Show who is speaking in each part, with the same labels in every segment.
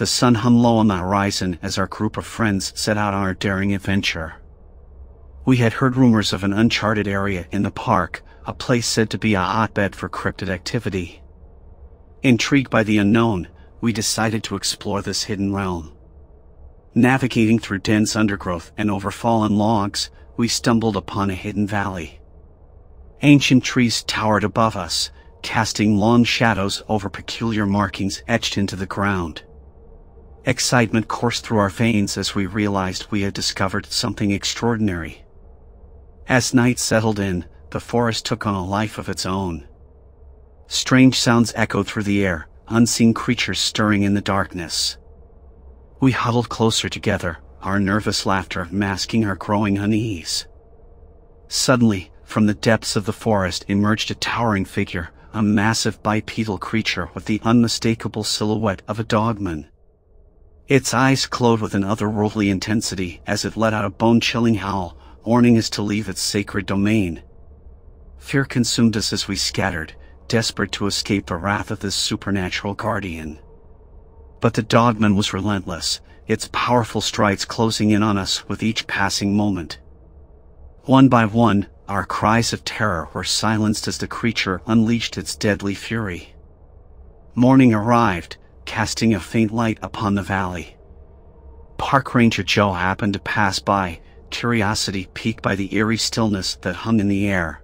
Speaker 1: The sun hung low on the horizon as our group of friends set out on our daring adventure. We had heard rumors of an uncharted area in the park, a place said to be a hotbed for cryptid activity. Intrigued by the unknown, we decided to explore this hidden realm. Navigating through dense undergrowth and over fallen logs, we stumbled upon a hidden valley. Ancient trees towered above us, casting long shadows over peculiar markings etched into the ground. Excitement coursed through our veins as we realized we had discovered something extraordinary. As night settled in, the forest took on a life of its own. Strange sounds echoed through the air, unseen creatures stirring in the darkness. We huddled closer together, our nervous laughter masking our growing unease. Suddenly, from the depths of the forest emerged a towering figure, a massive bipedal creature with the unmistakable silhouette of a dogman. Its eyes glowed with an otherworldly intensity as it let out a bone-chilling howl, warning us to leave its sacred domain. Fear consumed us as we scattered, desperate to escape the wrath of this supernatural guardian. But the dogman was relentless, its powerful strides closing in on us with each passing moment. One by one, our cries of terror were silenced as the creature unleashed its deadly fury. Morning arrived, casting a faint light upon the valley. Park Ranger Joe happened to pass by, curiosity piqued by the eerie stillness that hung in the air.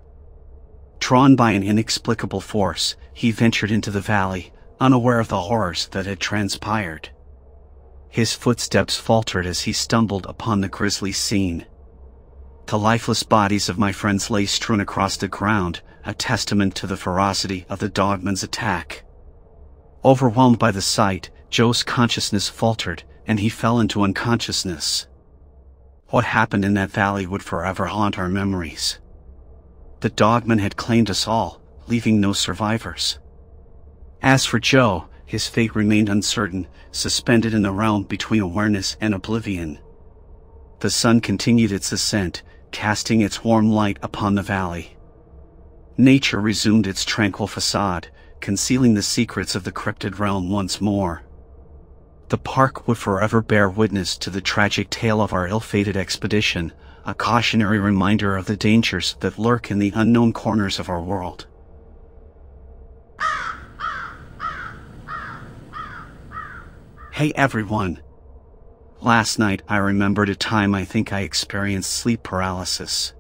Speaker 1: Drawn by an inexplicable force, he ventured into the valley, unaware of the horrors that had transpired. His footsteps faltered as he stumbled upon the grisly scene. The lifeless bodies of my friends lay strewn across the ground, a testament to the ferocity of the dogman's attack. Overwhelmed by the sight, Joe's consciousness faltered, and he fell into unconsciousness. What happened in that valley would forever haunt our memories. The dogman had claimed us all, leaving no survivors. As for Joe, his fate remained uncertain, suspended in the realm between awareness and oblivion. The sun continued its ascent, casting its warm light upon the valley. Nature resumed its tranquil facade, concealing the secrets of the cryptid realm once more. The park would forever bear witness to the tragic tale of our ill-fated expedition, a cautionary reminder of the dangers that lurk in the unknown corners of our world. Hey everyone! Last night I remembered a time I think I experienced sleep paralysis.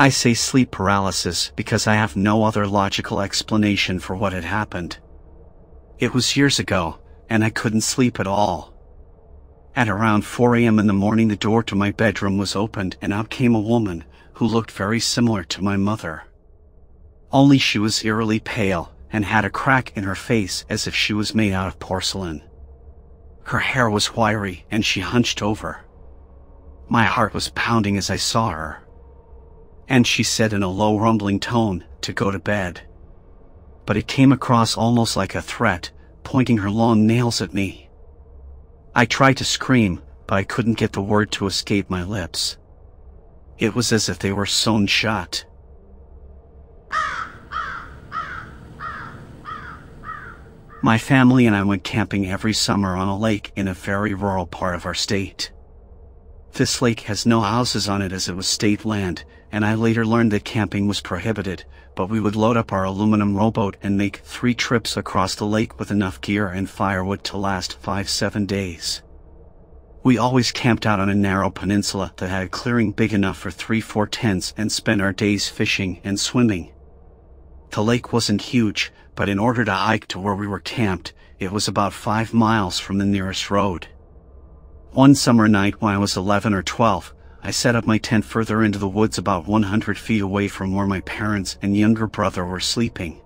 Speaker 1: I say sleep paralysis because I have no other logical explanation for what had happened. It was years ago, and I couldn't sleep at all. At around 4 a.m. in the morning the door to my bedroom was opened and out came a woman who looked very similar to my mother. Only she was eerily pale and had a crack in her face as if she was made out of porcelain. Her hair was wiry and she hunched over. My heart was pounding as I saw her and she said in a low rumbling tone to go to bed. But it came across almost like a threat, pointing her long nails at me. I tried to scream, but I couldn't get the word to escape my lips. It was as if they were sewn shut. My family and I went camping every summer on a lake in a very rural part of our state. This lake has no houses on it as it was state land, and I later learned that camping was prohibited, but we would load up our aluminum rowboat and make three trips across the lake with enough gear and firewood to last five, seven days. We always camped out on a narrow peninsula that had a clearing big enough for three, four tents and spent our days fishing and swimming. The lake wasn't huge, but in order to hike to where we were camped, it was about five miles from the nearest road. One summer night when I was 11 or 12, I set up my tent further into the woods about 100 feet away from where my parents and younger brother were sleeping.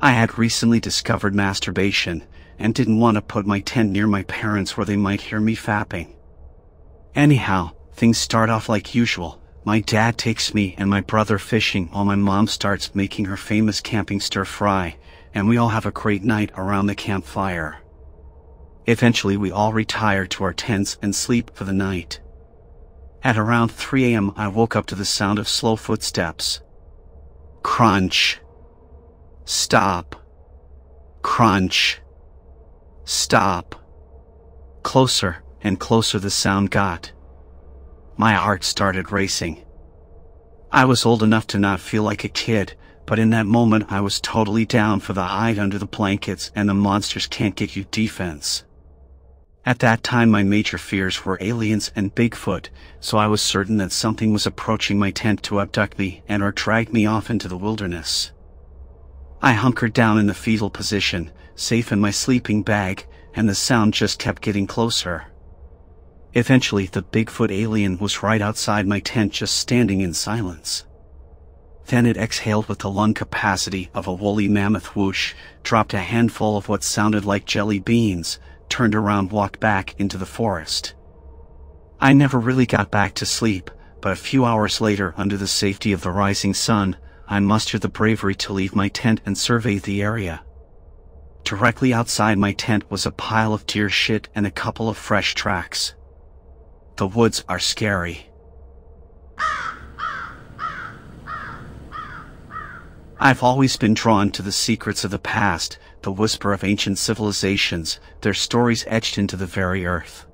Speaker 1: I had recently discovered masturbation and didn't want to put my tent near my parents where they might hear me fapping. Anyhow, things start off like usual. My dad takes me and my brother fishing while my mom starts making her famous camping stir fry, and we all have a great night around the campfire. Eventually we all retire to our tents and sleep for the night. At around 3 a.m. I woke up to the sound of slow footsteps. Crunch. Stop. Crunch. Stop. Closer and closer the sound got. My heart started racing. I was old enough to not feel like a kid, but in that moment I was totally down for the hide under the blankets and the monsters can't get you defense. At that time my major fears were aliens and Bigfoot, so I was certain that something was approaching my tent to abduct me and or drag me off into the wilderness. I hunkered down in the fetal position, safe in my sleeping bag, and the sound just kept getting closer. Eventually the Bigfoot alien was right outside my tent just standing in silence. Then it exhaled with the lung capacity of a woolly mammoth whoosh, dropped a handful of what sounded like jelly beans, turned around walked back into the forest. I never really got back to sleep, but a few hours later under the safety of the rising sun, I mustered the bravery to leave my tent and survey the area. Directly outside my tent was a pile of deer shit and a couple of fresh tracks. The woods are scary. I've always been drawn to the secrets of the past, the whisper of ancient civilizations, their stories etched into the very earth.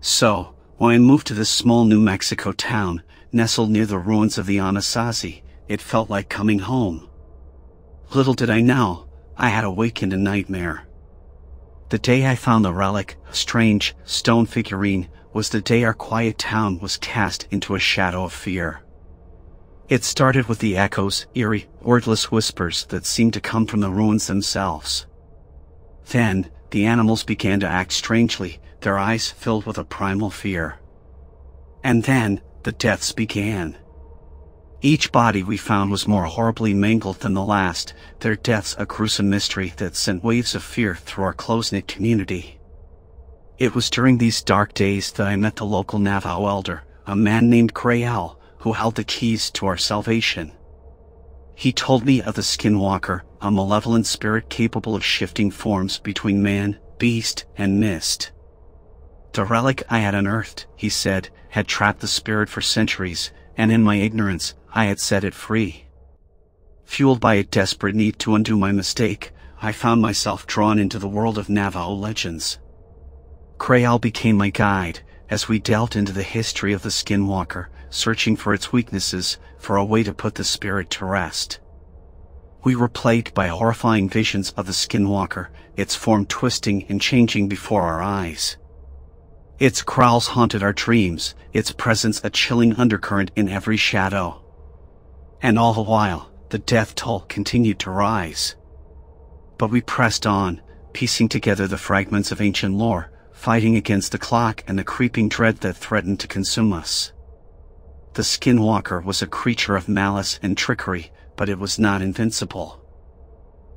Speaker 1: So, when I moved to this small New Mexico town, nestled near the ruins of the Anasazi, it felt like coming home. Little did I know, I had awakened a nightmare. The day I found the relic, a strange, stone figurine, was the day our quiet town was cast into a shadow of fear. It started with the echoes, eerie, wordless whispers that seemed to come from the ruins themselves. Then, the animals began to act strangely, their eyes filled with a primal fear. And then, the deaths began. Each body we found was more horribly mangled than the last, their deaths a gruesome mystery that sent waves of fear through our close-knit community. It was during these dark days that I met the local Navajo elder, a man named Crayal, who held the keys to our salvation. He told me of the Skinwalker, a malevolent spirit capable of shifting forms between man, beast, and mist. The relic I had unearthed, he said, had trapped the spirit for centuries, and in my ignorance, I had set it free. Fueled by a desperate need to undo my mistake, I found myself drawn into the world of Navajo legends. Crayal became my guide, as we delved into the history of the Skinwalker, searching for its weaknesses, for a way to put the spirit to rest. We were plagued by horrifying visions of the Skinwalker, its form twisting and changing before our eyes. Its growls haunted our dreams, its presence a chilling undercurrent in every shadow. And all the while, the death toll continued to rise. But we pressed on, piecing together the fragments of ancient lore, fighting against the clock and the creeping dread that threatened to consume us. The Skinwalker was a creature of malice and trickery, but it was not invincible.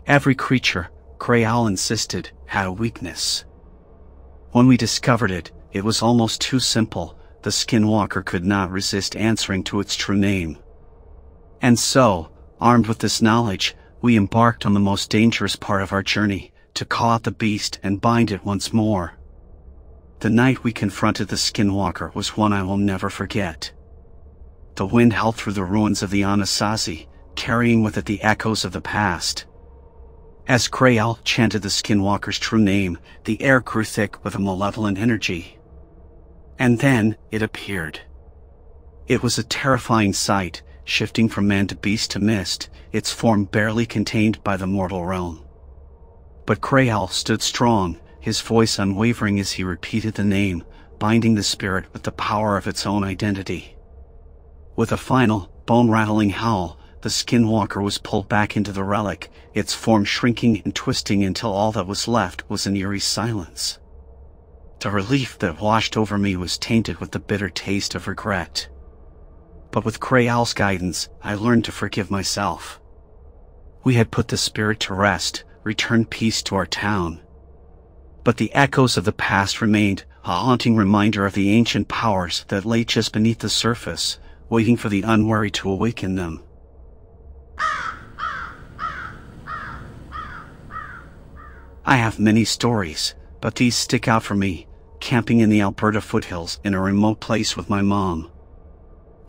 Speaker 1: Every creature, Crayal insisted, had a weakness. When we discovered it, it was almost too simple, the Skinwalker could not resist answering to its true name. And so, armed with this knowledge, we embarked on the most dangerous part of our journey, to call out the beast and bind it once more. The night we confronted the Skinwalker was one I will never forget. The wind howled through the ruins of the Anasazi, carrying with it the echoes of the past. As Crayal chanted the Skinwalker's true name, the air grew thick with a malevolent energy. And then, it appeared. It was a terrifying sight, shifting from man to beast to mist, its form barely contained by the mortal realm. But Crayal stood strong, his voice unwavering as he repeated the name, binding the spirit with the power of its own identity. With a final, bone-rattling howl, the skinwalker was pulled back into the relic, its form shrinking and twisting until all that was left was an eerie silence. The relief that washed over me was tainted with the bitter taste of regret. But with Crayal's guidance, I learned to forgive myself. We had put the spirit to rest, returned peace to our town, but the echoes of the past remained, a haunting reminder of the ancient powers that lay just beneath the surface, waiting for the unwary to awaken them. I have many stories, but these stick out for me, camping in the Alberta foothills in a remote place with my mom.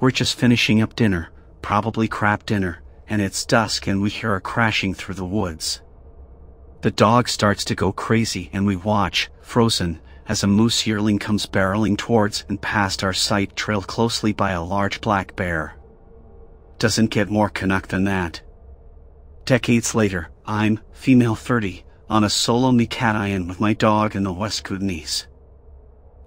Speaker 1: We're just finishing up dinner, probably crap dinner, and it's dusk and we hear a crashing through the woods. The dog starts to go crazy and we watch, frozen, as a moose yearling comes barreling towards and past our sight trailed closely by a large black bear. Doesn't get more Canuck than that. Decades later, I'm, female 30, on a solo Mikatayan with my dog in the West Kootenays.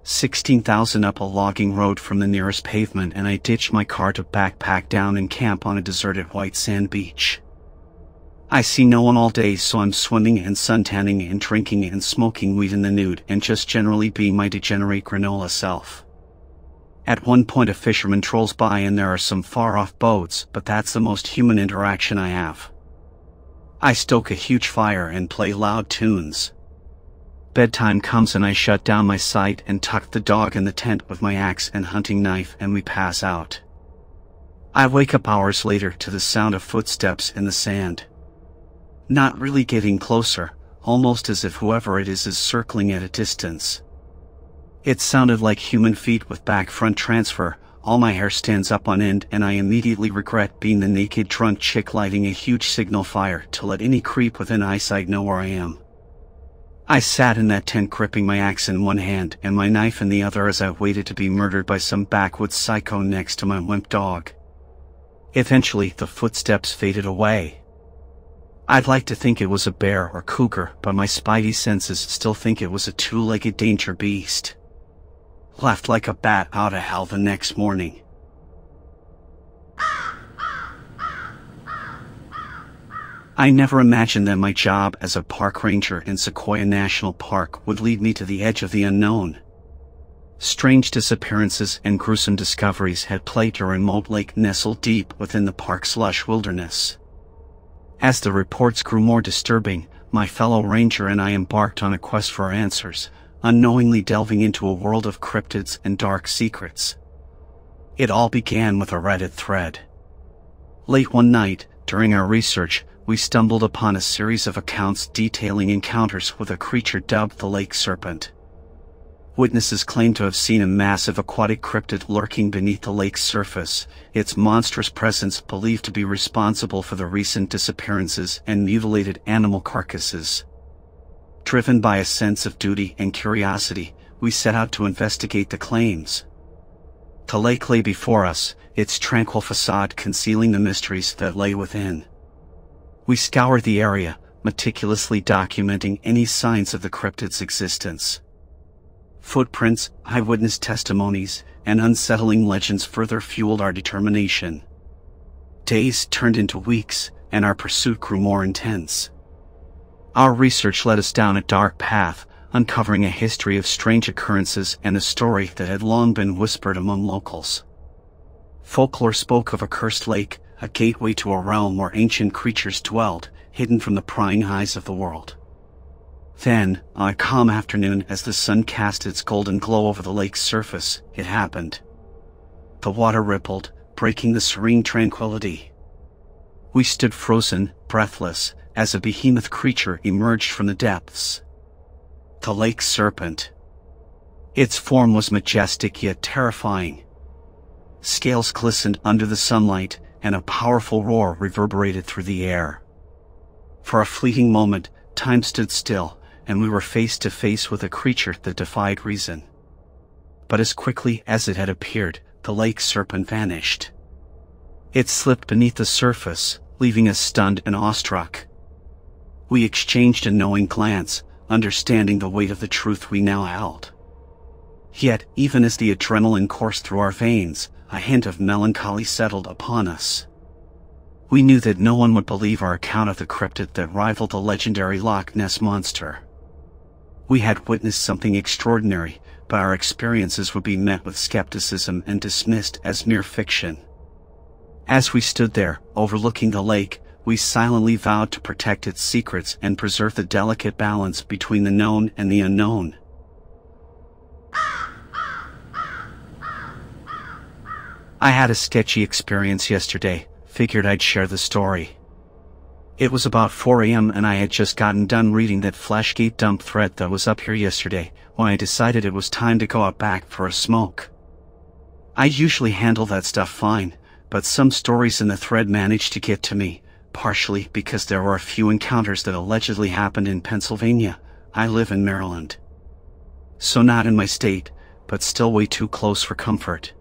Speaker 1: 16,000 up a logging road from the nearest pavement and I ditch my car to backpack down and camp on a deserted white sand beach. I see no one all day so I'm swimming and suntanning and drinking and smoking weed in the nude and just generally being my degenerate granola self. At one point a fisherman trolls by and there are some far off boats but that's the most human interaction I have. I stoke a huge fire and play loud tunes. Bedtime comes and I shut down my sight and tuck the dog in the tent with my axe and hunting knife and we pass out. I wake up hours later to the sound of footsteps in the sand. Not really getting closer, almost as if whoever it is is circling at a distance. It sounded like human feet with back front transfer, all my hair stands up on end and I immediately regret being the naked drunk chick lighting a huge signal fire to let any creep within eyesight know where I am. I sat in that tent gripping my axe in one hand and my knife in the other as I waited to be murdered by some backwoods psycho next to my limp dog. Eventually, the footsteps faded away. I'd like to think it was a bear or cougar, but my spidey senses still think it was a two-legged danger beast. Left like a bat out of hell the next morning. I never imagined that my job as a park ranger in Sequoia National Park would lead me to the edge of the unknown. Strange disappearances and gruesome discoveries had plagued a remote lake nestled deep within the park's lush wilderness. As the reports grew more disturbing, my fellow ranger and I embarked on a quest for answers, unknowingly delving into a world of cryptids and dark secrets. It all began with a Reddit thread. Late one night, during our research, we stumbled upon a series of accounts detailing encounters with a creature dubbed the lake serpent. Witnesses claim to have seen a massive aquatic cryptid lurking beneath the lake's surface, its monstrous presence believed to be responsible for the recent disappearances and mutilated animal carcasses. Driven by a sense of duty and curiosity, we set out to investigate the claims. The lake lay before us, its tranquil facade concealing the mysteries that lay within. We scoured the area, meticulously documenting any signs of the cryptid's existence. Footprints, eyewitness testimonies, and unsettling legends further fueled our determination. Days turned into weeks, and our pursuit grew more intense. Our research led us down a dark path, uncovering a history of strange occurrences and a story that had long been whispered among locals. Folklore spoke of a cursed lake, a gateway to a realm where ancient creatures dwelled, hidden from the prying eyes of the world. Then, on a calm afternoon as the sun cast its golden glow over the lake's surface, it happened. The water rippled, breaking the serene tranquility. We stood frozen, breathless, as a behemoth creature emerged from the depths. The lake serpent. Its form was majestic yet terrifying. Scales glistened under the sunlight, and a powerful roar reverberated through the air. For a fleeting moment, time stood still, and we were face to face with a creature that defied reason. But as quickly as it had appeared, the lake serpent vanished. It slipped beneath the surface, leaving us stunned and awestruck. We exchanged a knowing glance, understanding the weight of the truth we now held. Yet, even as the adrenaline coursed through our veins, a hint of melancholy settled upon us. We knew that no one would believe our account of the cryptid that rivaled the legendary Loch Ness monster. We had witnessed something extraordinary, but our experiences would be met with skepticism and dismissed as mere fiction. As we stood there, overlooking the lake, we silently vowed to protect its secrets and preserve the delicate balance between the known and the unknown. I had a sketchy experience yesterday, figured I'd share the story. It was about 4 a.m. and I had just gotten done reading that Fleshgait dump thread that was up here yesterday when I decided it was time to go out back for a smoke. I usually handle that stuff fine, but some stories in the thread managed to get to me, partially because there were a few encounters that allegedly happened in Pennsylvania. I live in Maryland. So not in my state, but still way too close for comfort.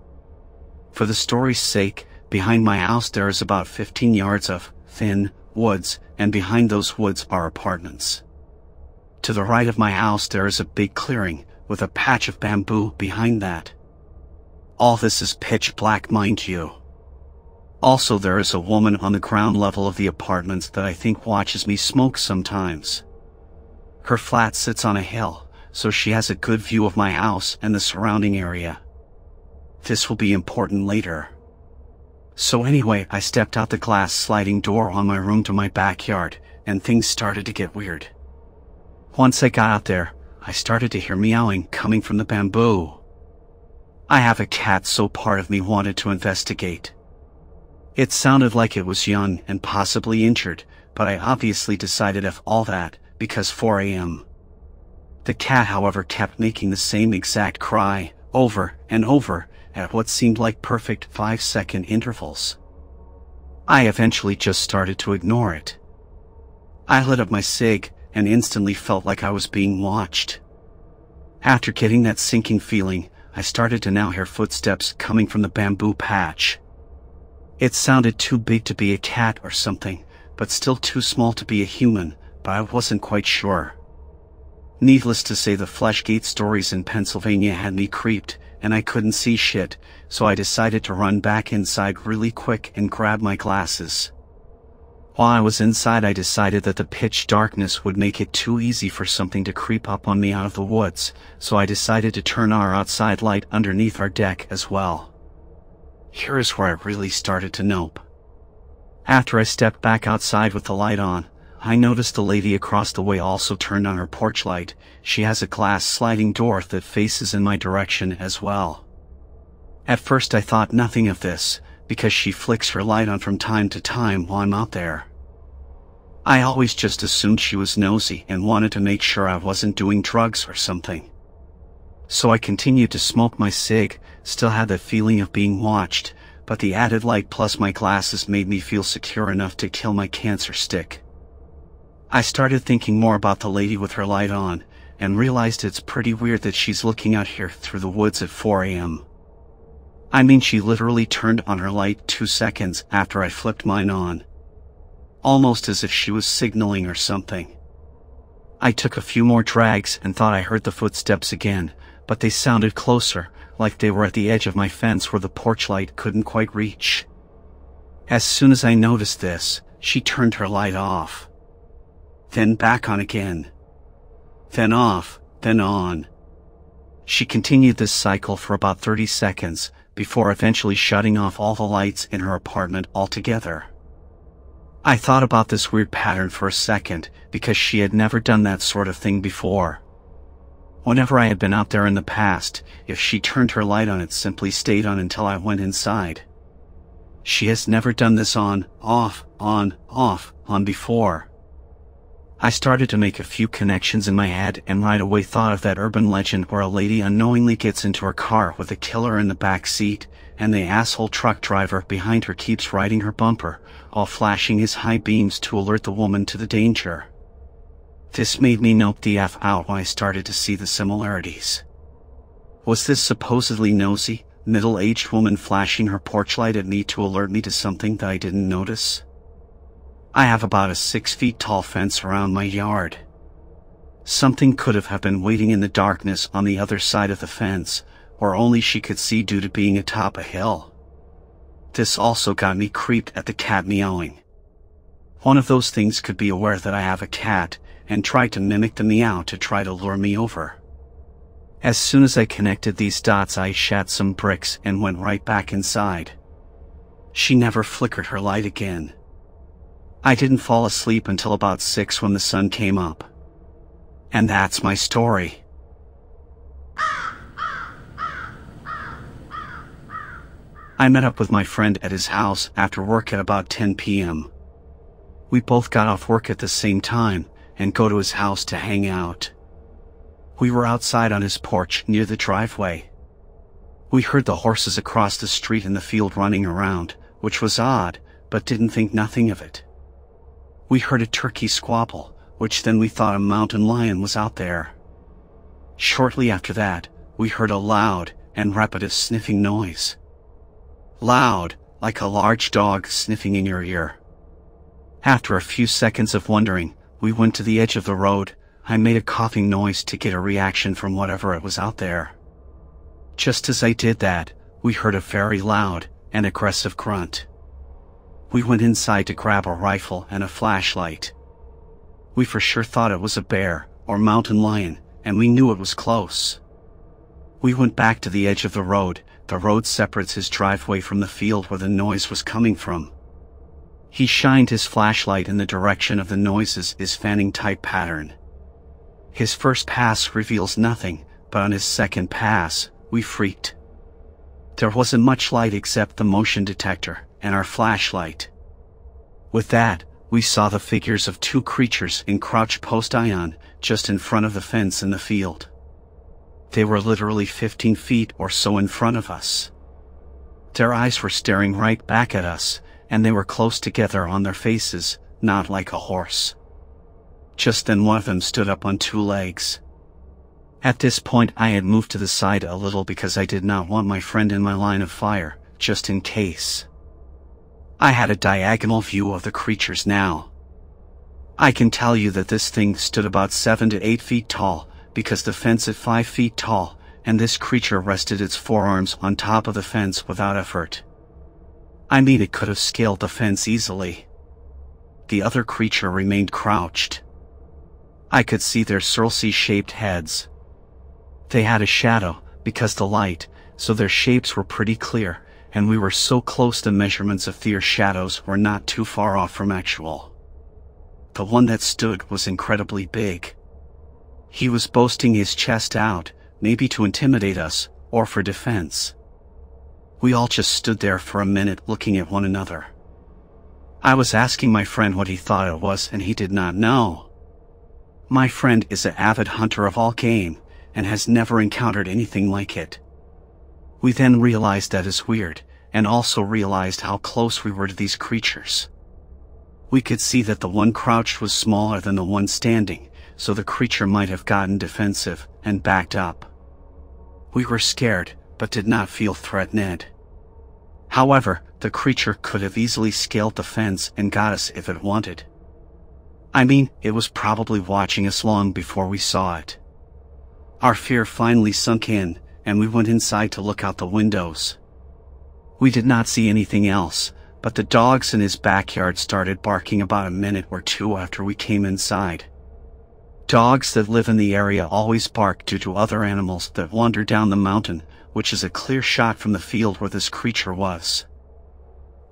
Speaker 1: For the story's sake, behind my house there is about 15 yards of thin woods, and behind those woods are apartments. To the right of my house there is a big clearing, with a patch of bamboo behind that. All this is pitch black mind you. Also there is a woman on the ground level of the apartments that I think watches me smoke sometimes. Her flat sits on a hill, so she has a good view of my house and the surrounding area. This will be important later. So anyway, I stepped out the glass sliding door on my room to my backyard, and things started to get weird. Once I got out there, I started to hear meowing coming from the bamboo. I have a cat so part of me wanted to investigate. It sounded like it was young and possibly injured, but I obviously decided if all that, because 4 a.m. The cat however kept making the same exact cry, over and over, at what seemed like perfect five-second intervals. I eventually just started to ignore it. I lit up my cig, and instantly felt like I was being watched. After getting that sinking feeling, I started to now hear footsteps coming from the bamboo patch. It sounded too big to be a cat or something, but still too small to be a human, but I wasn't quite sure. Needless to say the Fleshgait stories in Pennsylvania had me creeped, and I couldn't see shit, so I decided to run back inside really quick and grab my glasses. While I was inside I decided that the pitch darkness would make it too easy for something to creep up on me out of the woods, so I decided to turn our outside light underneath our deck as well. Here is where I really started to nope. After I stepped back outside with the light on, I noticed the lady across the way also turned on her porch light. She has a glass sliding door that faces in my direction as well. At first I thought nothing of this, because she flicks her light on from time to time while I'm out there. I always just assumed she was nosy and wanted to make sure I wasn't doing drugs or something. So I continued to smoke my cig, still had the feeling of being watched, but the added light plus my glasses made me feel secure enough to kill my cancer stick. I started thinking more about the lady with her light on, and realized it's pretty weird that she's looking out here through the woods at 4 a.m. I mean she literally turned on her light two seconds after I flipped mine on almost as if she was signaling or something. I took a few more drags and thought I heard the footsteps again, but they sounded closer, like they were at the edge of my fence where the porch light couldn't quite reach. As soon as I noticed this, she turned her light off. Then back on again. Then off, then on. She continued this cycle for about 30 seconds, before eventually shutting off all the lights in her apartment altogether. I thought about this weird pattern for a second, because she had never done that sort of thing before. Whenever I had been out there in the past, if she turned her light on it simply stayed on until I went inside. She has never done this on, off, on, off, on before. I started to make a few connections in my head and right away thought of that urban legend where a lady unknowingly gets into her car with a killer in the back seat, and the asshole truck driver behind her keeps riding her bumper, while flashing his high beams to alert the woman to the danger. This made me nope the F out I started to see the similarities. Was this supposedly nosy, middle-aged woman flashing her porch light at me to alert me to something that I didn't notice? I have about a six feet tall fence around my yard. Something could have been waiting in the darkness on the other side of the fence, or only she could see due to being atop a hill. This also got me creeped at the cat meowing. One of those things could be aware that I have a cat, and try to mimic the meow to try to lure me over. As soon as I connected these dots I shat some bricks and went right back inside. She never flickered her light again. I didn't fall asleep until about 6 when the sun came up. And that's my story. I met up with my friend at his house after work at about 10 p.m. We both got off work at the same time and go to his house to hang out. We were outside on his porch near the driveway. We heard the horses across the street in the field running around, which was odd, but didn't think nothing of it. We heard a turkey squabble, which then we thought a mountain lion was out there. Shortly after that, we heard a loud and repetitive sniffing noise. Loud, like a large dog sniffing in your ear. After a few seconds of wondering, we went to the edge of the road. I made a coughing noise to get a reaction from whatever it was out there. Just as I did that, we heard a very loud and aggressive grunt. We went inside to grab a rifle and a flashlight. We for sure thought it was a bear or mountain lion, and we knew it was close. We went back to the edge of the road. The road separates his driveway from the field where the noise was coming from. He shined his flashlight in the direction of the noises his fanning type pattern. His first pass reveals nothing, but on his second pass, we freaked. There wasn't much light except the motion detector and our flashlight. With that, we saw the figures of two creatures in crouch position just in front of the fence in the field. They were literally 15 feet or so in front of us. Their eyes were staring right back at us, and they were close together on their faces, not like a horse. Just then one of them stood up on two legs. At this point I had moved to the side a little because I did not want my friend in my line of fire, just in case. I had a diagonal view of the creatures now. I can tell you that this thing stood about 7 to 8 feet tall, because the fence is 5 feet tall, and this creature rested its forearms on top of the fence without effort. I mean it could have scaled the fence easily. The other creature remained crouched. I could see their circle-shaped heads. They had a shadow, because the light, so their shapes were pretty clear, and we were so close the measurements of their shadows were not too far off from actual. The one that stood was incredibly big. He was boasting his chest out, maybe to intimidate us, or for defense. We all just stood there for a minute looking at one another. I was asking my friend what he thought it was and he did not know. My friend is an avid hunter of all game and has never encountered anything like it. We then realized that is weird and also realized how close we were to these creatures. We could see that the one crouched was smaller than the one standing, so the creature might have gotten defensive and backed up. We were scared, but did not feel threatened. However, the creature could have easily scaled the fence and got us if it wanted. I mean, it was probably watching us long before we saw it. Our fear finally sunk in, and we went inside to look out the windows. We did not see anything else, but the dogs in his backyard started barking about a minute or two after we came inside. Dogs that live in the area always bark due to other animals that wander down the mountain, which is a clear shot from the field where this creature was.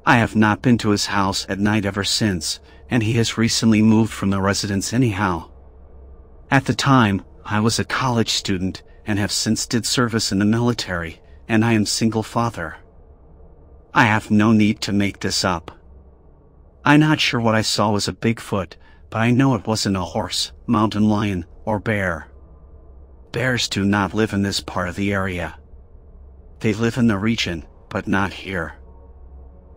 Speaker 1: I have not been to his house at night ever since, and he has recently moved from the residence anyhow. At the time, I was a college student and have since did service in the military, and I am single father. I have no need to make this up. I'm not sure what I saw was a Bigfoot, but I know it wasn't a horse, mountain lion, or bear. Bears do not live in this part of the area. They live in the region, but not here.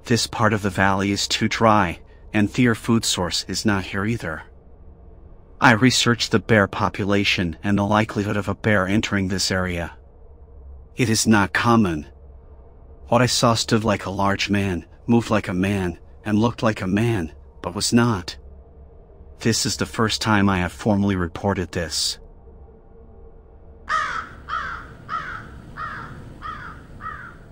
Speaker 1: This part of the valley is too dry, and their food source is not here either. I researched the bear population and the likelihood of a bear entering this area. It is not common. What I saw stood like a large man, moved like a man, and looked like a man, but was not. This is the first time I have formally reported this.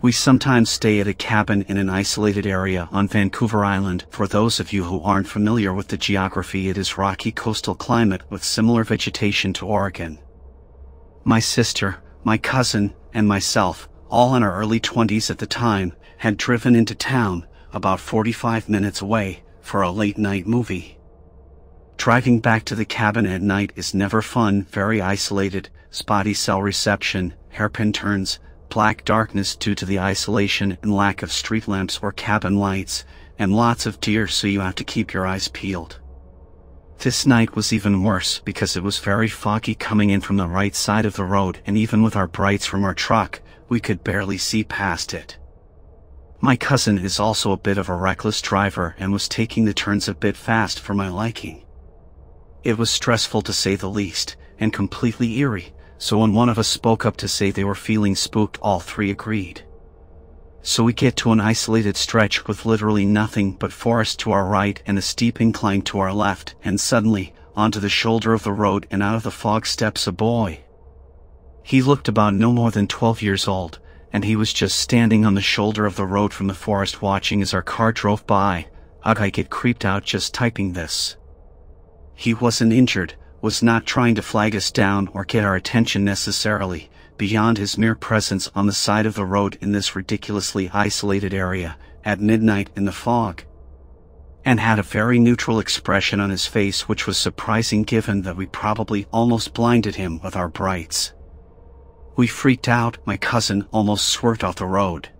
Speaker 1: We sometimes stay at a cabin in an isolated area on Vancouver Island. For those of you who aren't familiar with the geography, it is rocky coastal climate with similar vegetation to Oregon. My sister, my cousin, and myself, all in our early 20s at the time, had driven into town, about 45 minutes away, for a late night movie. Driving back to the cabin at night is never fun, very isolated, spotty cell reception, hairpin turns, black darkness due to the isolation and lack of street lamps or cabin lights, and lots of deer so you have to keep your eyes peeled. This night was even worse because it was very foggy coming in from the right side of the road and even with our brights from our truck, we could barely see past it. My cousin is also a bit of a reckless driver and was taking the turns a bit fast for my liking. It was stressful to say the least, and completely eerie, so when one of us spoke up to say they were feeling spooked all three agreed. So we get to an isolated stretch with literally nothing but forest to our right and a steep incline to our left, and suddenly, onto the shoulder of the road and out of the fog steps a boy. He looked about no more than 12 years old, and he was just standing on the shoulder of the road from the forest watching as our car drove by. I get creeped out just typing this. He wasn't injured, was not trying to flag us down or get our attention necessarily, beyond his mere presence on the side of the road in this ridiculously isolated area, at midnight in the fog. And had a very neutral expression on his face which was surprising given that we probably almost blinded him with our brights. We freaked out, my cousin almost swerved off the road.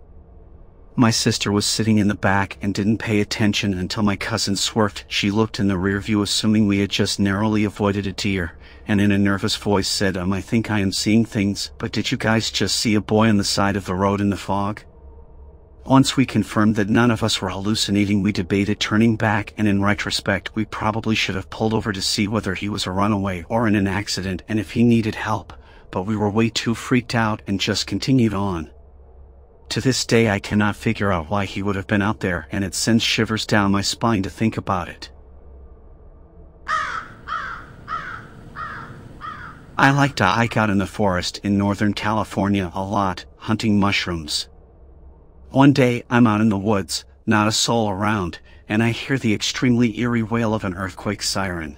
Speaker 1: My sister was sitting in the back and didn't pay attention until my cousin swerved. She looked in the rear view assuming we had just narrowly avoided a deer and in a nervous voice said, um, I think I am seeing things, but did you guys just see a boy on the side of the road in the fog? Once we confirmed that none of us were hallucinating, we debated turning back, and in retrospect, we probably should have pulled over to see whether he was a runaway or in an accident and if he needed help, but we were way too freaked out and just continued on. To this day, I cannot figure out why he would have been out there, and it sends shivers down my spine to think about it. I like to hike out in the forest in Northern California a lot, hunting mushrooms. One day, I'm out in the woods, not a soul around, and I hear the extremely eerie wail of an earthquake siren.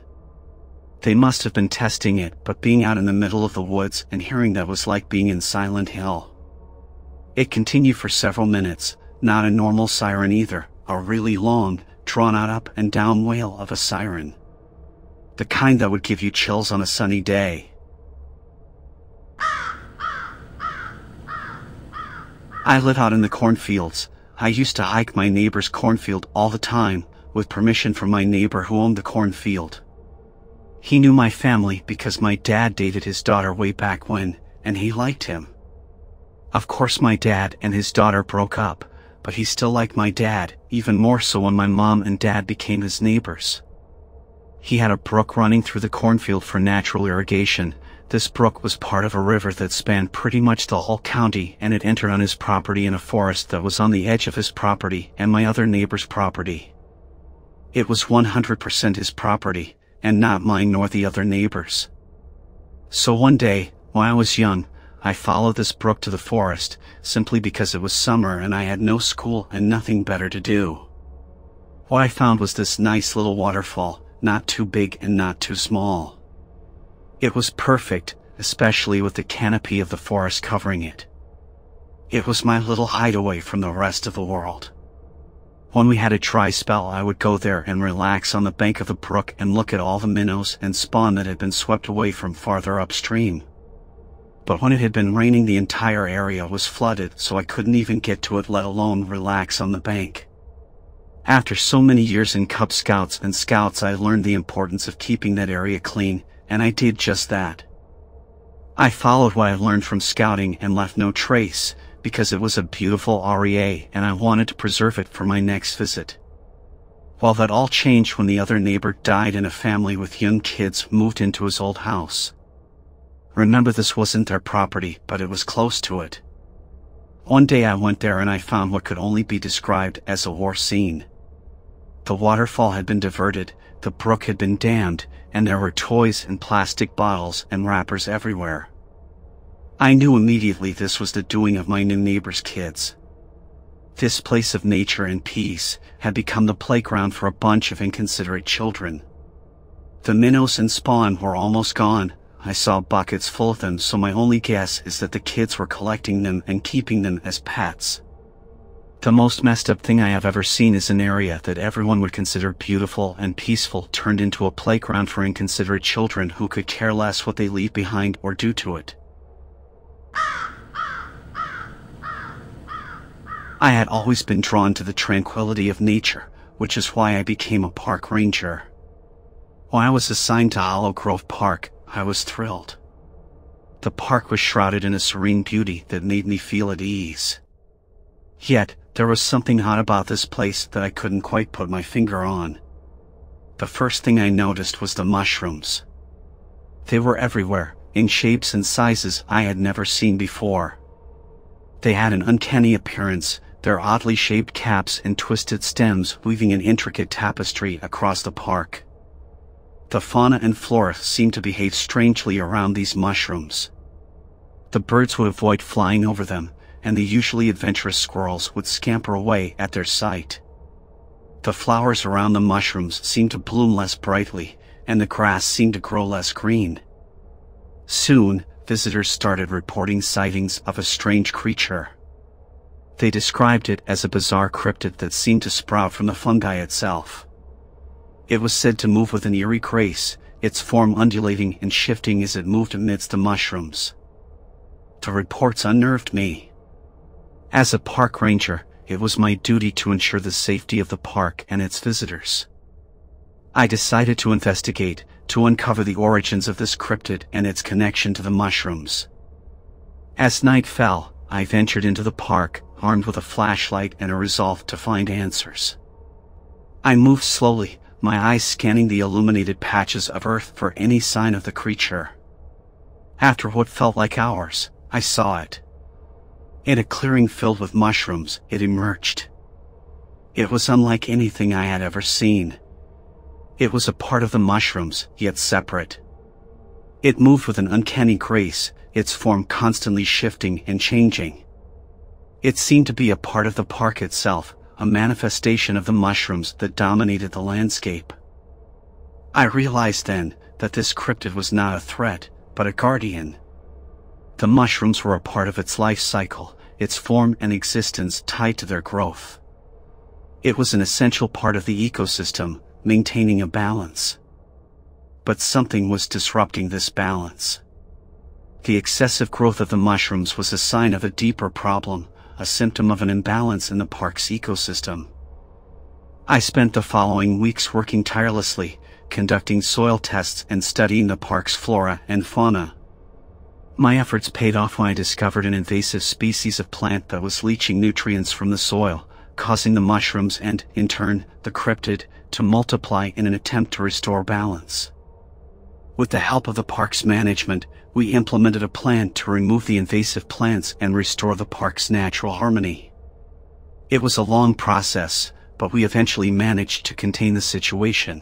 Speaker 1: They must have been testing it, but being out in the middle of the woods and hearing that was like being in Silent Hill. It continued for several minutes, not a normal siren either, a really long, drawn out up and down wail of a siren. The kind that would give you chills on a sunny day. I live out in the cornfields. I used to hike my neighbor's cornfield all the time, with permission from my neighbor who owned the cornfield. He knew my family because my dad dated his daughter way back when, and he liked him. Of course my dad and his daughter broke up, but he still liked my dad, even more so when my mom and dad became his neighbors. He had a brook running through the cornfield for natural irrigation, this brook was part of a river that spanned pretty much the whole county and it entered on his property in a forest that was on the edge of his property and my other neighbor's property. It was 100% his property, and not mine nor the other neighbors. So one day, while I was young, I followed this brook to the forest, simply because it was summer and I had no school and nothing better to do. What I found was this nice little waterfall, not too big and not too small. It was perfect, especially with the canopy of the forest covering it. It was my little hideaway from the rest of the world. When we had a dry spell, I would go there and relax on the bank of the brook and look at all the minnows and spawn that had been swept away from farther upstream. But when it had been raining, the entire area was flooded, so I couldn't even get to it, let alone relax on the bank. After so many years in Cub Scouts and Scouts, I learned the importance of keeping that area clean and I did just that. I followed what I learned from scouting and left no trace, because it was a beautiful REA and I wanted to preserve it for my next visit. While that all changed when the other neighbor died and a family with young kids moved into his old house. Remember this wasn't their property, but it was close to it. One day I went there and I found what could only be described as a war scene. The waterfall had been diverted, the brook had been dammed, and there were toys and plastic bottles and wrappers everywhere. I knew immediately this was the doing of my new neighbor's kids. This place of nature and peace had become the playground for a bunch of inconsiderate children. The minnows and spawn were almost gone. I saw buckets full of them, so my only guess is that the kids were collecting them and keeping them as pets. The most messed up thing I have ever seen is an area that everyone would consider beautiful and peaceful turned into a playground for inconsiderate children who could care less what they leave behind or do to it. I had always been drawn to the tranquility of nature, which is why I became a park ranger. When I was assigned to Olive Grove Park, I was thrilled. The park was shrouded in a serene beauty that made me feel at ease. Yet, There was something odd about this place that I couldn't quite put my finger on. The first thing I noticed was the mushrooms. They were everywhere, in shapes and sizes I had never seen before. They had an uncanny appearance, their oddly shaped caps and twisted stems weaving an intricate tapestry across the park. The fauna and flora seem to behave strangely around these mushrooms. The birds would avoid flying over them, and the usually adventurous squirrels would scamper away at their sight. The flowers around the mushrooms seemed to bloom less brightly, and the grass seemed to grow less green. Soon, visitors started reporting sightings of a strange creature. They described it as a bizarre cryptid that seemed to sprout from the fungi itself. It was said to move with an eerie grace, its form undulating and shifting as it moved amidst the mushrooms. The reports unnerved me. As a park ranger, it was my duty to ensure the safety of the park and its visitors. I decided to investigate, to uncover the origins of this cryptid and its connection to the mushrooms. As night fell, I ventured into the park, armed with a flashlight and a resolve to find answers. I moved slowly, my eyes scanning the illuminated patches of earth for any sign of the creature. After what felt like hours, I saw it. In a clearing filled with mushrooms, it emerged. It was unlike anything I had ever seen. It was a part of the mushrooms, yet separate. It moved with an uncanny grace, its form constantly shifting and changing. It seemed to be a part of the park itself, a manifestation of the mushrooms that dominated the landscape. I realized then that this cryptid was not a threat, but a guardian. The mushrooms were a part of its life cycle, its form and existence tied to their growth. It was an essential part of the ecosystem, maintaining a balance. But something was disrupting this balance. The excessive growth of the mushrooms was a sign of a deeper problem, a symptom of an imbalance in the park's ecosystem. I spent the following weeks working tirelessly, conducting soil tests and studying the park's flora and fauna. My efforts paid off when I discovered an invasive species of plant that was leaching nutrients from the soil, causing the mushrooms and, in turn, the cryptid, to multiply in an attempt to restore balance. With the help of the park's management, we implemented a plan to remove the invasive plants and restore the park's natural harmony. It was a long process, but we eventually managed to contain the situation.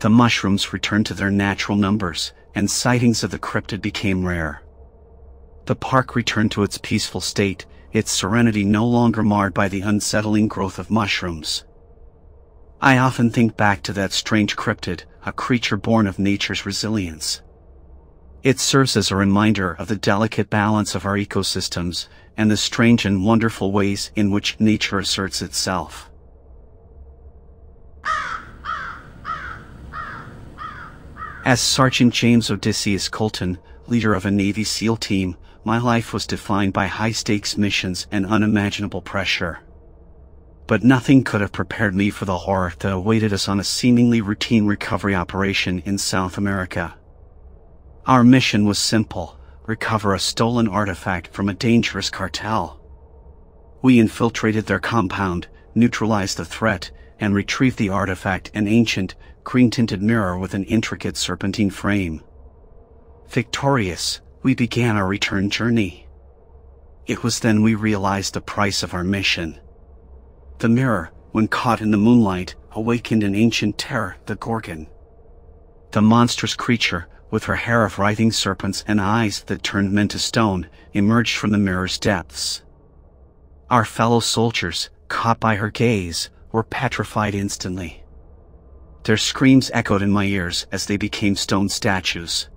Speaker 1: The mushrooms returned to their natural numbers, and sightings of the cryptid became rare. The park returned to its peaceful state, its serenity no longer marred by the unsettling growth of mushrooms. I often think back to that strange cryptid, a creature born of nature's resilience. It serves as a reminder of the delicate balance of our ecosystems and the strange and wonderful ways in which nature asserts itself. As Sergeant James Odysseus Colton, leader of a Navy SEAL team, my life was defined by high-stakes missions and unimaginable pressure but nothing could have prepared me for the horror that awaited us on a seemingly routine recovery operation in South America. Our mission was simple, recover a stolen artifact from a dangerous cartel. We infiltrated their compound, neutralized the threat, and retrieved the artifact an ancient, green-tinted mirror with an intricate serpentine frame. Victorious, we began our return journey. It was then we realized the price of our mission. The mirror, when caught in the moonlight, awakened an ancient terror, the Gorgon. The monstrous creature, with her hair of writhing serpents and eyes that turned men to stone, emerged from the mirror's depths. Our fellow soldiers, caught by her gaze, were petrified instantly. Their screams echoed in my ears as they became stone statues.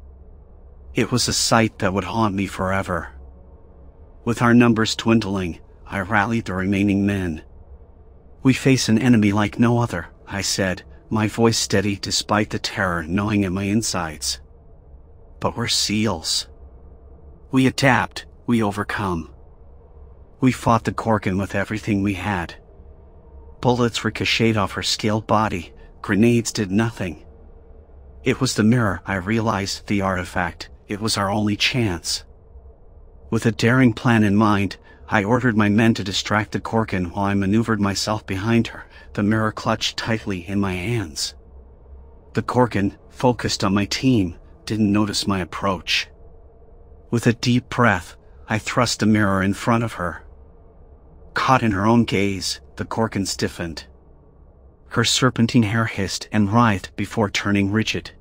Speaker 1: It was a sight that would haunt me forever. With our numbers dwindling, I rallied the remaining men. We face an enemy like no other, I said, my voice steady despite the terror gnawing at my insides. But we're seals. We adapt, we overcome. We fought the Gorgon with everything we had. Bullets ricocheted off her scaled body, grenades did nothing. It was the mirror, I realized, the artifact, it was our only chance. With a daring plan in mind, I ordered my men to distract the Gorgon while I maneuvered myself behind her, the mirror clutched tightly in my hands. The Gorgon, focused on my team, didn't notice my approach. With a deep breath, I thrust the mirror in front of her. Caught in her own gaze, the Gorgon stiffened. Her serpentine hair hissed and writhed before turning rigid.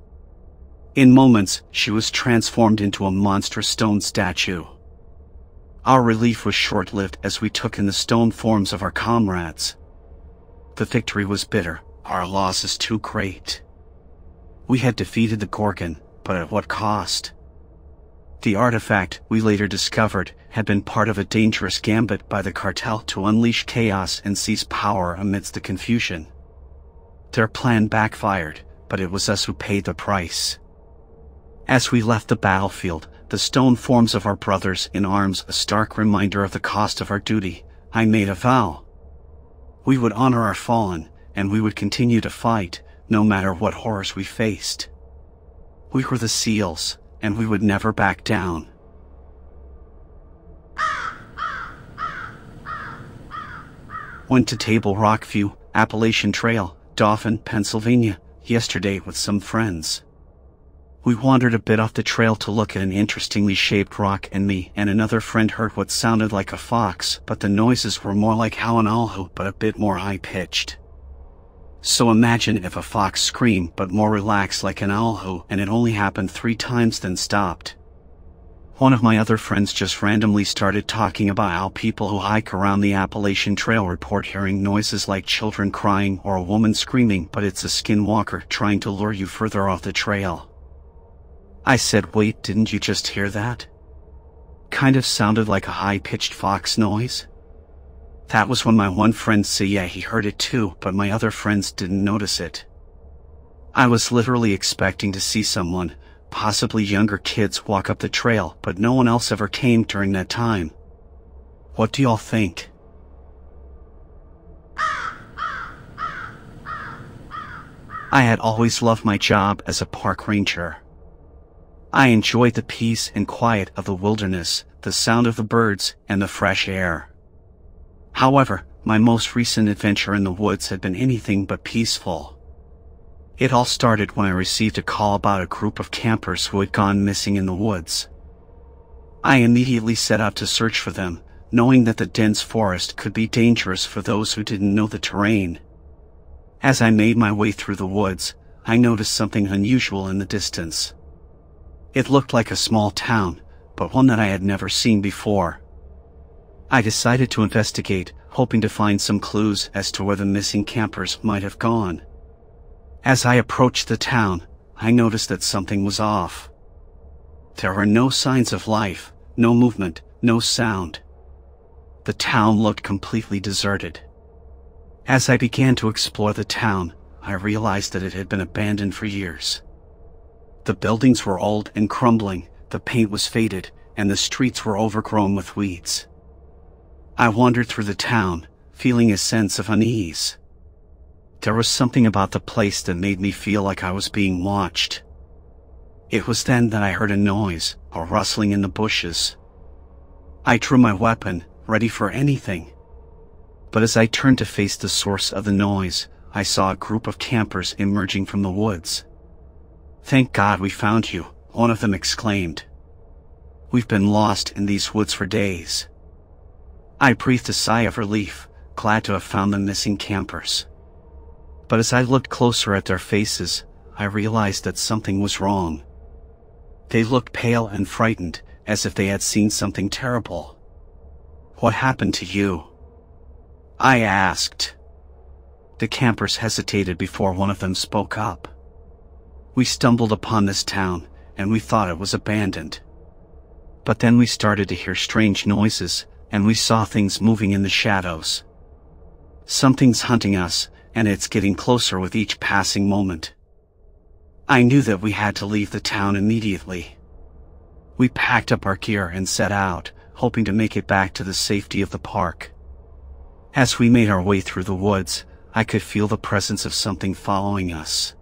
Speaker 1: In moments, she was transformed into a monstrous stone statue. Our relief was short-lived as we took in the stone forms of our comrades. The victory was bitter, our loss is too great. We had defeated the Gorgon, but at what cost? The artifact, we later discovered, had been part of a dangerous gambit by the cartel to unleash chaos and seize power amidst the confusion. Their plan backfired, but it was us who paid the price. As we left the battlefield, the stone forms of our brothers in arms a stark reminder of the cost of our duty, I made a vow. We would honor our fallen, and we would continue to fight, no matter what horrors we faced. We were the seals, and we would never back down. Went to Table Rock View, Appalachian Trail, Dauphin, Pennsylvania, yesterday with some friends. We wandered a bit off the trail to look at an interestingly shaped rock and me and another friend heard what sounded like a fox, but the noises were more like how an owl but a bit more high-pitched. So imagine if a fox screamed but more relaxed like an owl and it only happened three times then stopped. One of my other friends just randomly started talking about how people who hike around the Appalachian Trail report hearing noises like children crying or a woman screaming but it's a skinwalker trying to lure you further off the trail. I said, wait, didn't you just hear that? Kind of sounded like a high-pitched fox noise. That was when my one friend said yeah he heard it too, but my other friends didn't notice it. I was literally expecting to see someone, possibly younger kids walk up the trail, but no one else ever came during that time. What do y'all think? I had always loved my job as a park ranger. I enjoyed the peace and quiet of the wilderness, the sound of the birds, and the fresh air. However, my most recent adventure in the woods had been anything but peaceful. It all started when I received a call about a group of campers who had gone missing in the woods. I immediately set out to search for them, knowing that the dense forest could be dangerous for those who didn't know the terrain. As I made my way through the woods, I noticed something unusual in the distance. It looked like a small town, but one that I had never seen before. I decided to investigate, hoping to find some clues as to where the missing campers might have gone. As I approached the town, I noticed that something was off. There were no signs of life, no movement, no sound. The town looked completely deserted. As I began to explore the town, I realized that it had been abandoned for years. The buildings were old and crumbling, the paint was faded, and the streets were overgrown with weeds. I wandered through the town, feeling a sense of unease. There was something about the place that made me feel like I was being watched. It was then that I heard a noise, a rustling in the bushes. I drew my weapon, ready for anything. But as I turned to face the source of the noise, I saw a group of campers emerging from the woods. Thank God we found you, one of them exclaimed. We've been lost in these woods for days. I breathed a sigh of relief, glad to have found the missing campers. But as I looked closer at their faces, I realized that something was wrong. They looked pale and frightened, as if they had seen something terrible. What happened to you? I asked. The campers hesitated before one of them spoke up. We stumbled upon this town, and we thought it was abandoned. But then we started to hear strange noises, and we saw things moving in the shadows. Something's hunting us, and it's getting closer with each passing moment. I knew that we had to leave the town immediately. We packed up our gear and set out, hoping to make it back to the safety of the park. As we made our way through the woods, I could feel the presence of something following us.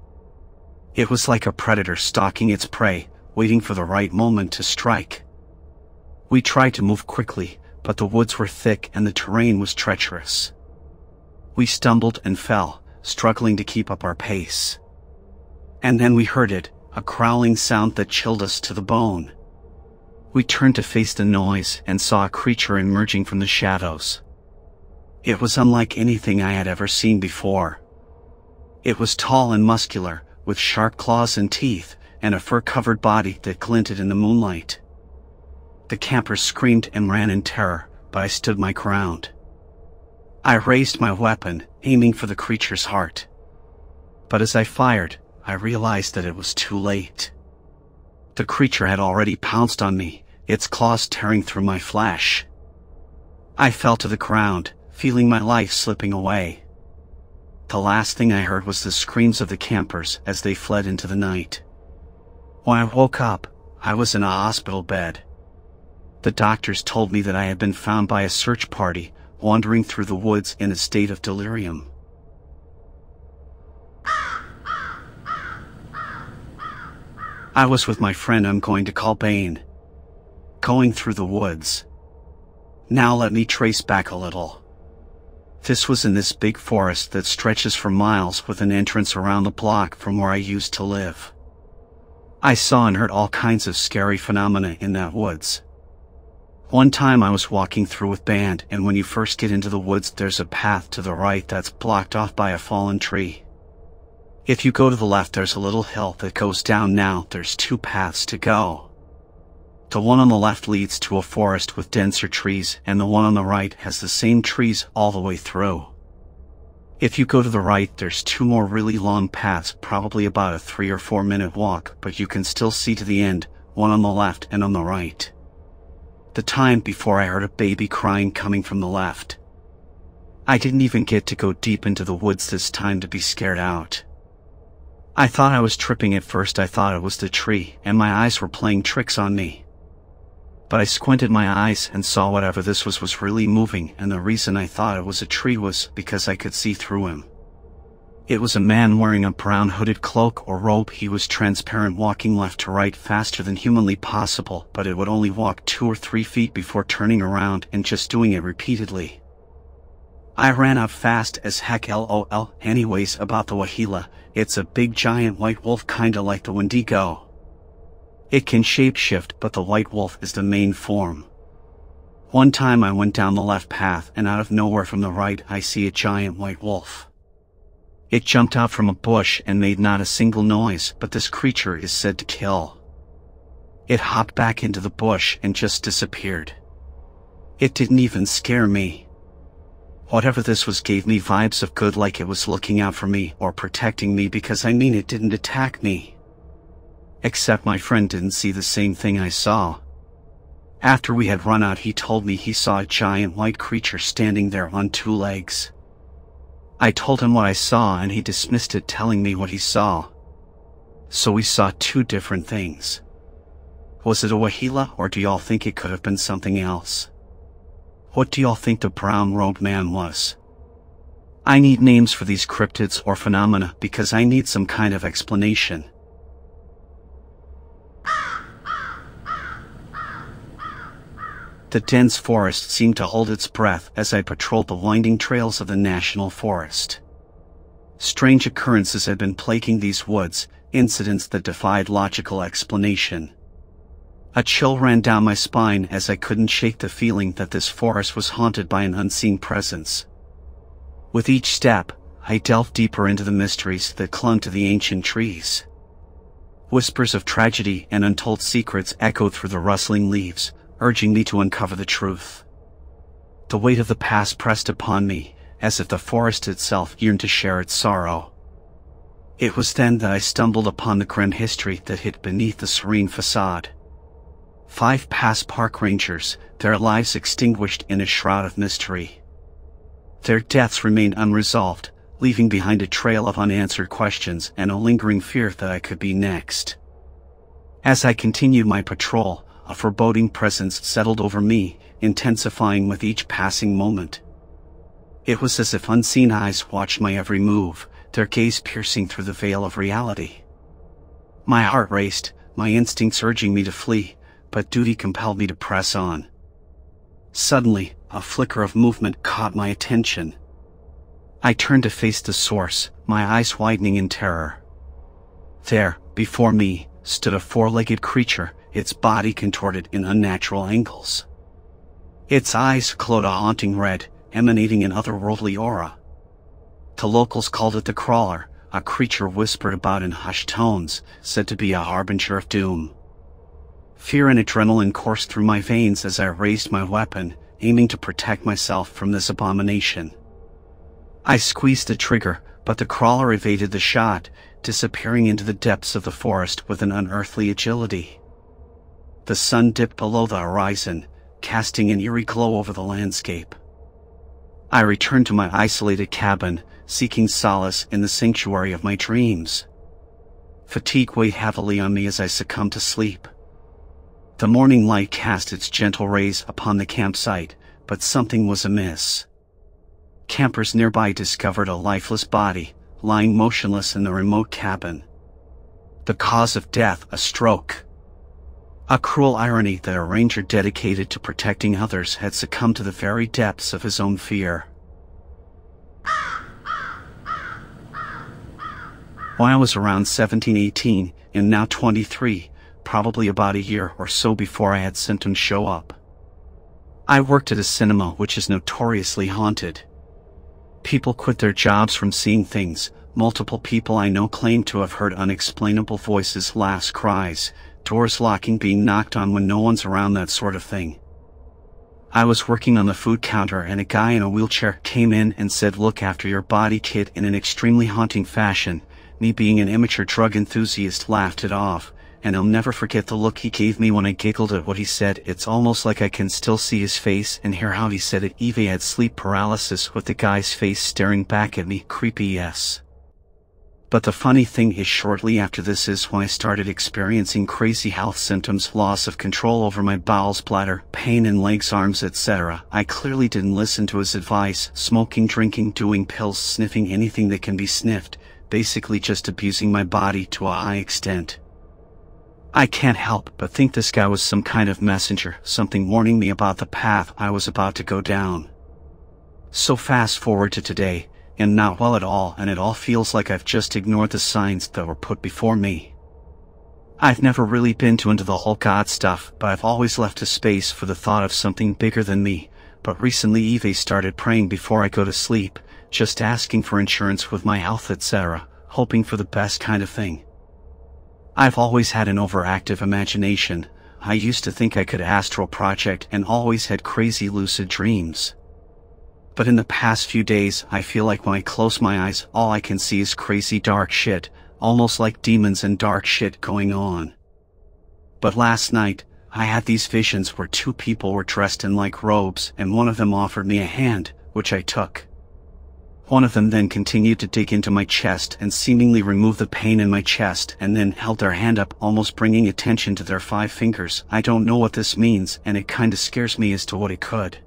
Speaker 1: It was like a predator stalking its prey, waiting for the right moment to strike. We tried to move quickly, but the woods were thick and the terrain was treacherous. We stumbled and fell, struggling to keep up our pace. And then we heard it, a growling sound that chilled us to the bone. We turned to face the noise and saw a creature emerging from the shadows. It was unlike anything I had ever seen before. It was tall and muscular, with sharp claws and teeth, and a fur-covered body that glinted in the moonlight. The campers screamed and ran in terror, but I stood my ground. I raised my weapon, aiming for the creature's heart. But as I fired, I realized that it was too late. The creature had already pounced on me, its claws tearing through my flesh. I fell to the ground, feeling my life slipping away. The last thing I heard was the screams of the campers as they fled into the night. When I woke up, I was in a hospital bed. The doctors told me that I had been found by a search party wandering through the woods in a state of delirium. I was with my friend I'm going to call Bane. Going through the woods. Now let me trace back a little. This was in this big forest that stretches for miles with an entrance around the block from where I used to live. I saw and heard all kinds of scary phenomena in that woods. One time I was walking through with Bane and when you first get into the woods there's a path to the right that's blocked off by a fallen tree. If you go to the left there's a little hill that goes down now there's two paths to go. The one on the left leads to a forest with denser trees and the one on the right has the same trees all the way through. If you go to the right there's two more really long paths probably about a three or four minute walk but you can still see to the end, one on the left and on the right the time before I heard a baby crying coming from the left. I didn't even get to go deep into the woods this time to be scared out. I thought I was tripping at first I thought it was the tree and my eyes were playing tricks on me. But I squinted my eyes and saw whatever this was was really moving and the reason I thought it was a tree was because I could see through him. It was a man wearing a brown hooded cloak or robe. He was transparent walking left to right faster than humanly possible, but it would only walk two or three feet before turning around and just doing it repeatedly. I ran up fast as heck lol anyways about the Waheela, it's a big giant white wolf kinda like the Wendigo. It can shapeshift but the white wolf is the main form. One time I went down the left path and out of nowhere from the right I see a giant white wolf. It jumped out from a bush and made not a single noise, but this creature is said to kill. It hopped back into the bush and just disappeared. It didn't even scare me. Whatever this was gave me vibes of good like it was looking out for me or protecting me because I mean it didn't attack me. Except my friend didn't see the same thing I saw. After we had run out he told me he saw a giant white creature standing there on two legs. I told him what I saw and he dismissed it telling me what he saw. So we saw two different things. Was it a Waheela or do y'all think it could have been something else? What do y'all think the brown robed man was? I need names for these cryptids or phenomena because I need some kind of explanation. The dense forest seemed to hold its breath as I patrolled the winding trails of the national forest. Strange occurrences had been plaguing these woods, incidents that defied logical explanation. A chill ran down my spine as I couldn't shake the feeling that this forest was haunted by an unseen presence. With each step, I delved deeper into the mysteries that clung to the ancient trees. Whispers of tragedy and untold secrets echoed through the rustling leaves, urging me to uncover the truth. The weight of the past pressed upon me, as if the forest itself yearned to share its sorrow. It was then that I stumbled upon the grim history that hid beneath the serene facade. Five past park rangers, their lives extinguished in a shroud of mystery. Their deaths remained unresolved, leaving behind a trail of unanswered questions and a lingering fear that I could be next. As I continued my patrol, a foreboding presence settled over me, intensifying with each passing moment. It was as if unseen eyes watched my every move, their gaze piercing through the veil of reality. My heart raced, my instincts urging me to flee, but duty compelled me to press on. Suddenly, a flicker of movement caught my attention. I turned to face the source, my eyes widening in terror. There, before me, stood a four-legged creature, its body contorted in unnatural angles. Its eyes glowed a haunting red, emanating an otherworldly aura. The locals called it the Crawler, a creature whispered about in hushed tones, said to be a harbinger of doom. Fear and adrenaline coursed through my veins as I raised my weapon, aiming to protect myself from this abomination. I squeezed the trigger, but the crawler evaded the shot, disappearing into the depths of the forest with an unearthly agility. The sun dipped below the horizon, casting an eerie glow over the landscape. I returned to my isolated cabin, seeking solace in the sanctuary of my dreams. Fatigue weighed heavily on me as I succumbed to sleep. The morning light cast its gentle rays upon the campsite, but something was amiss. Campers nearby discovered a lifeless body, lying motionless in the remote cabin. The cause of death, a stroke. A cruel irony that a ranger dedicated to protecting others had succumbed to the very depths of his own fear. When I was around 17, 18, and now 23, probably about a year or so before I had symptoms show up. I worked at a cinema which is notoriously haunted. People quit their jobs from seeing things. Multiple people I know claim to have heard unexplainable voices, laughs, cries, doors locking being knocked on when no one's around that sort of thing. I was working on the food counter and a guy in a wheelchair came in and said look after your body kid in an extremely haunting fashion. Me being an amateur drug enthusiast laughed it off, and I'll never forget the look he gave me when I giggled at what he said. It's almost like I can still see his face and hear how he said it. Eve had sleep paralysis with the guy's face staring back at me. Creepy yes. But the funny thing is shortly after this is when I started experiencing crazy health symptoms, loss of control over my bowels, bladder, pain in legs, arms, etc. I clearly didn't listen to his advice, smoking, drinking, doing pills, sniffing anything that can be sniffed, basically just abusing my body to a high extent. I can't help but think this guy was some kind of messenger, something warning me about the path I was about to go down. So fast forward to today, and not well at all, and it all feels like I've just ignored the signs that were put before me. I've never really been too into the whole God stuff, but I've always left a space for the thought of something bigger than me. But recently Eve started praying before I go to sleep, just asking for insurance with my health etc., hoping for the best kind of thing. I've always had an overactive imagination. I used to think I could astral project and always had crazy lucid dreams. But in the past few days, I feel like when I close my eyes, all I can see is crazy dark shit, almost like demons and dark shit going on. But last night, I had these visions where two people were dressed in like robes and one of them offered me a hand, which I took. One of them then continued to dig into my chest and seemingly remove the pain in my chest and then held their hand up almost bringing attention to their five fingers. I don't know what this means and it kinda scares me as to what it could.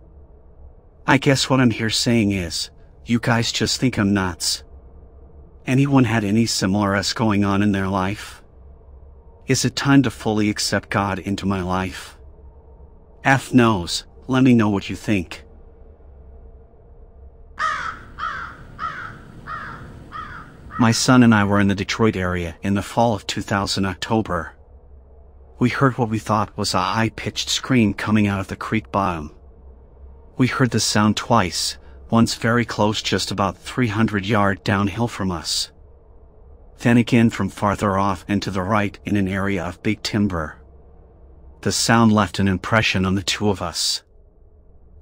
Speaker 1: I guess what I'm here saying is, you guys just think I'm nuts. Anyone had any similar s going on in their life? Is it time to fully accept God into my life? F knows, let me know what you think. My son and I were in the Detroit area in the fall of 2000 October. We heard what we thought was a high-pitched scream coming out of the creek bottom. We heard the sound twice, once very close just about 300 yard downhill from us. Then again from farther off and to the right in an area of big timber. The sound left an impression on the two of us.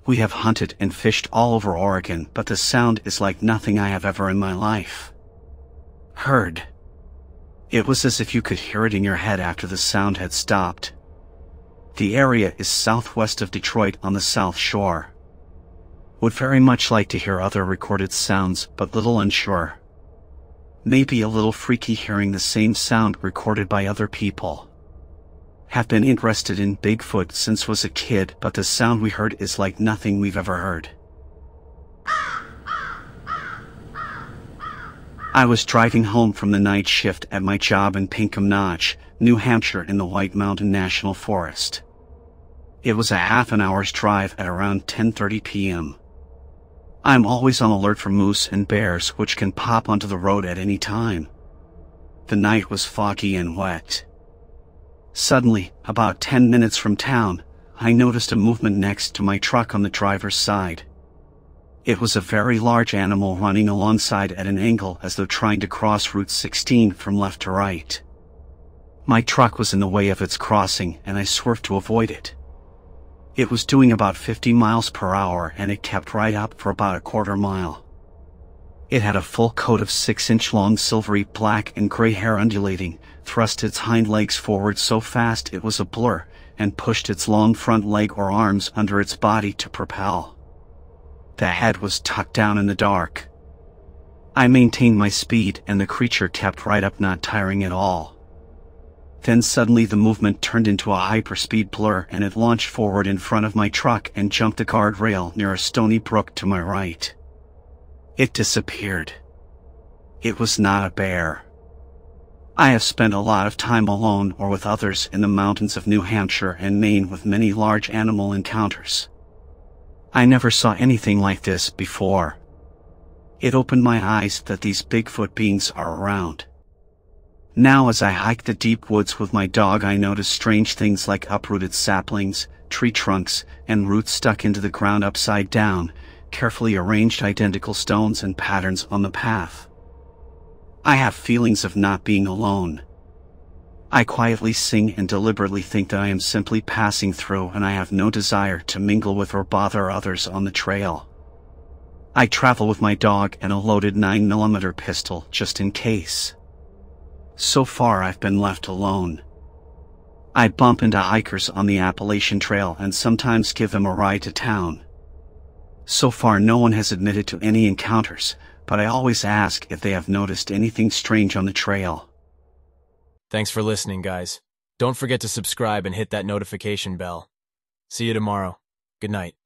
Speaker 1: We have hunted and fished all over Oregon, but the sound is like nothing I have ever in my life heard. It was as if you could hear it in your head after the sound had stopped. The area is southwest of Detroit on the South Shore. Would very much like to hear other recorded sounds, but little unsure. Maybe a little freaky hearing the same sound recorded by other people. Have been interested in Bigfoot since was a kid, but the sound we heard is like nothing we've ever heard. I was driving home from the night shift at my job in Pinkham Notch, New Hampshire in the White Mountain National Forest. It was a half an hour's drive at around 10.30 p.m. I'm always on alert for moose and bears which can pop onto the road at any time. The night was foggy and wet. Suddenly, about 10 minutes from town, I noticed a movement next to my truck on the driver's side. It was a very large animal running alongside at an angle as though trying to cross Route 16 from left to right. My truck was in the way of its crossing and I swerved to avoid it. It was doing about 50 miles per hour and it kept right up for about a quarter mile. It had a full coat of 6-inch long silvery black and gray hair undulating, thrust its hind legs forward so fast it was a blur, and pushed its long front leg or arms under its body to propel. The head was tucked down in the dark. I maintained my speed and the creature kept right up not tiring at all. Then suddenly the movement turned into a hyperspeed blur and it launched forward in front of my truck and jumped a guardrail near a stony brook to my right. It disappeared. It was not a bear. I have spent a lot of time alone or with others in the mountains of New Hampshire and Maine with many large animal encounters. I never saw anything like this before. It opened my eyes that these Bigfoot beings are around. Now as I hike the deep woods with my dog I notice strange things like uprooted saplings, tree trunks, and roots stuck into the ground upside down, carefully arranged identical stones and patterns on the path. I have feelings of not being alone. I quietly sing and deliberately think that I am simply passing through and I have no desire to mingle with or bother others on the trail. I travel with my dog and a loaded 9mm pistol just in case. So far I've been left alone. I bump into hikers on the Appalachian Trail and sometimes give them a ride to town. So far no one has admitted to any encounters, but I always ask if they have noticed anything strange on the trail.
Speaker 2: Thanks for listening, guys. Don't forget to subscribe and hit that notification bell. See you tomorrow. Good night.